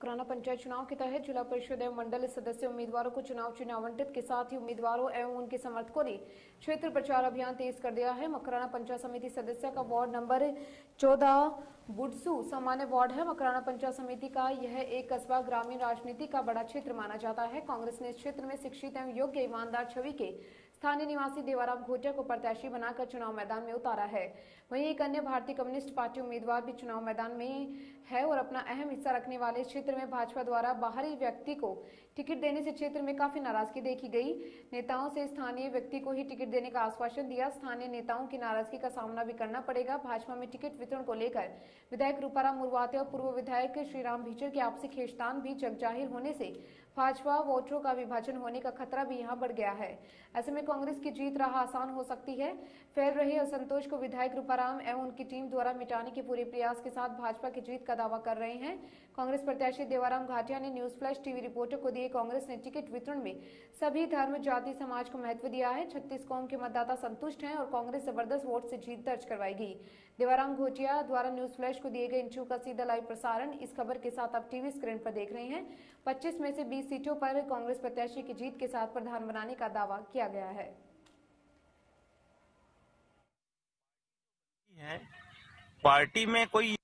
मकराना पंचायत चुनाव के तहत जिला परिषद एवं मंडल सदस्य उम्मीदवारों को चुनाव चिन्ह आवंटित के साथ ही उम्मीदवारों एवं उनके समर्थकों ने क्षेत्र प्रचार अभियान तेज कर दिया है। मकराना पंचायत समिति सदस्य का वार्ड नंबर 14 बुडसू सामान्य वार्ड है। मकराना पंचायत समिति का यह एक कस्बा ग्रामीण राजनीति का बड़ा क्षेत्र माना जाता है। कांग्रेस ने इस क्षेत्र में शिक्षित एवं योग्य ईमानदार छवि के स्थानीय निवासी देवाराम घोटिया को प्रत्याशी बनाकर चुनाव मैदान में उतारा है। वहीं एक अन्य भारतीय कम्युनिस्ट पार्टी उम्मीदवार भी चुनाव मैदान में है और अपना अहम हिस्सा रखने वाले क्षेत्र में भाजपा द्वारा बाहरी व्यक्ति को टिकट देने से क्षेत्र में काफ़ी नाराज़गी देखी गई। नेताओं से स्थानीय व्यक्ति को ही टिकट देने का आश्वासन दिया। स्थानीय नेताओं की नाराज़गी का सामना भी करना पड़ेगा। भाजपा में टिकट वितरण को लेकर विधायक रूपाराम मुरवाते और पूर्व विधायक श्रीराम भीचर के आपसी खेचतान भी जगजाहिर होने से भाजपा वोटरों का विभाजन होने का खतरा भी यहाँ बढ़ गया है। ऐसे में कांग्रेस की जीत राह आसान हो सकती है। फैल रहे असंतोष को विधायक रूपाराम एवं उनकी टीम द्वारा मिटाने के पूरे प्रयास के साथ भाजपा की जीत का दावा कर रहे हैं। कांग्रेस प्रत्याशी देवाराम घाटिया ने न्यूज़ फ्लैश टीवी रिपोर्टर को दिए कांग्रेस ने टिकट वितरण में। सभी धर्म, जाति, समाज को महत्व दिया है। छत्तीस कौम के मतदाता संतुष्ट हैं और कांग्रेस ज़बरदस्त वोट से जीत दर्ज करवाएगी। देवाराम घोटिया द्वारा न्यूज़ फ्लैश को दिए गए इंटरव्यू का सीधा लाइव प्रसारण इस खबर के साथ आप टीवी स्क्रीन पर देख रहे हैं। 25 में से 20 सीटों पर कांग्रेस प्रत्याशी की जीत के साथ प्रधान बनाने का दावा किया गया है। है। पार्टी में कोई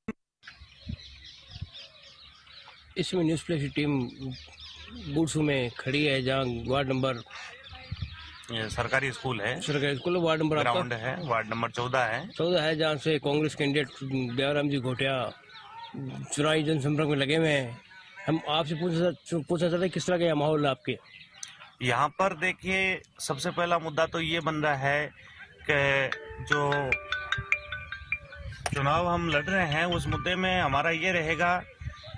इसमें न्यूज़ प्लेस की टीम बूढ़सू में खड़ी है जहाँ वार्ड नंबर सरकारी स्कूल है। सरकारी स्कूल वार्ड नंबर ग्राउंड है वार्ड नंबर चौदह है। चौदह है जहाँ से कांग्रेस कैंडिडेट देवराम जी घोटिया चुनावी जनसंपर्क में लगे हुए हैं। हम आपसे पूछना चाहते हैं, किस तरह का माहौल आपके? यहाँ पर देखिए, सबसे पहला मुद्दा तो ये बन रहा है कि जो चुनाव हम लड़ रहे हैं, उस मुद्दे में हमारा ये रहेगा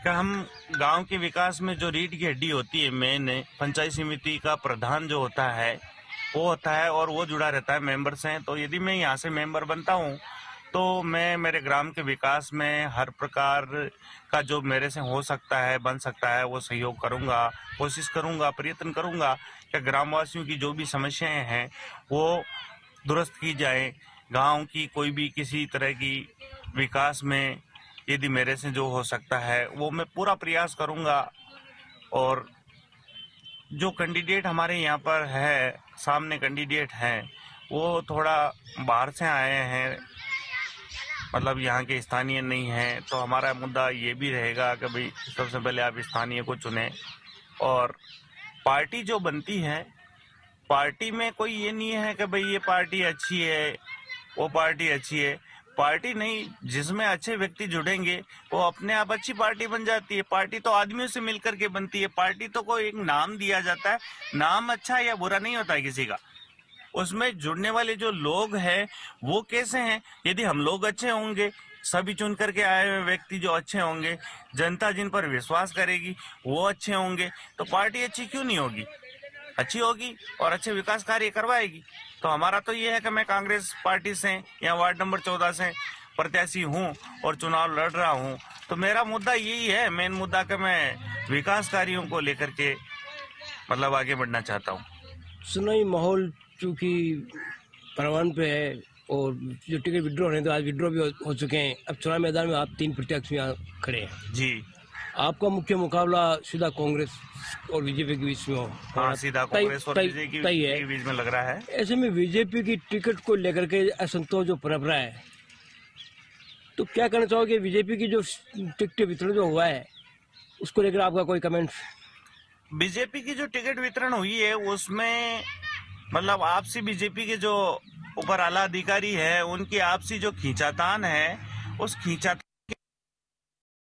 कि हम गाँव के विकास में जो रीढ़ की हड्डी होती है, मेन पंचायत समिति का प्रधान जो होता है, वो होता है और वो जुड़ा रहता है मेंबर से तो यदि मैं यहाँ से मेंबर बनता हूँ तो मैं, मेरे ग्राम के विकास में हर प्रकार का जो मेरे से हो सकता है, बन सकता है, वो सहयोग करूँगा, कोशिश करूँगा, प्रयत्न करूँगा कि ग्रामवासियों की जो भी समस्याएँ हैं, वो दुरुस्त की जाए। गाँव की कोई भी किसी तरह की विकास में यदि मेरे से जो हो सकता है, वो मैं पूरा प्रयास करूँगा। और जो कैंडिडेट हमारे यहाँ पर है, सामने कैंडिडेट हैं, वो थोड़ा बाहर से आए हैं मतलब यहाँ के स्थानीय नहीं हैं तो हमारा मुद्दा ये भी रहेगा कि भाई सबसे पहले आप स्थानीय को चुने। और पार्टी जो बनती है, पार्टी में कोई ये नहीं है कि भाई ये पार्टी अच्छी है, वो पार्टी अच्छी है। पार्टी नहीं, जिसमें अच्छे व्यक्ति जुड़ेंगे, वो अपने आप अच्छी पार्टी बन जाती है। पार्टी तो आदमियों से मिलकर के बनती है। पार्टी तो कोई एक नाम दिया जाता है। नाम अच्छा या बुरा नहीं होता है किसी का। उसमें जुड़ने वाले जो लोग हैं, वो कैसे हैं? यदि हम लोग अच्छे होंगे, सभी चुन करके आए हुए व्यक्ति जो अच्छे होंगे, जनता जिन पर विश्वास करेगी, वो अच्छे होंगे तो पार्टी अच्छी क्यों नहीं होगी? अच्छी होगी और अच्छे विकास कार्य करवाएगी। तो हमारा तो ये है कि मैं कांग्रेस पार्टी से या वार्ड नंबर चौदह से प्रत्याशी हूँ और चुनाव लड़ रहा हूँ। तो मेरा मुद्दा यही है, मेन मुद्दा कि मैं विकास कार्यों को लेकर के मतलब आगे बढ़ना चाहता हूँ। चुनावी माहौल चूँकि परवान पे है और जो टिकट विड्रॉ होने तो आज विड्रॉ भी हो, हो चुके हैं। अब चुनाव मैदान में आप तीन प्रत्याशी यहाँ खड़े हैं। जी। आपका मुख्य मुकाबला सीधा कांग्रेस और बीजेपी के बीच में हो। हाँ सीधा कांग्रेस और विजय की है। बीच में लग रहा है। ऐसे में बीजेपी की टिकट को लेकर के असंतोष जो पनप रहा है तो क्या कहना चाहोगे? बीजेपी की जो टिकट वितरण जो हुआ है उसको लेकर आपका कोई कमेंट बीजेपी की जो टिकट वितरण हुई है उसमें मतलब आपसी बीजेपी के जो ऊपर आला अधिकारी है, उनकी आपसी जो खींचातान है, उस खींचा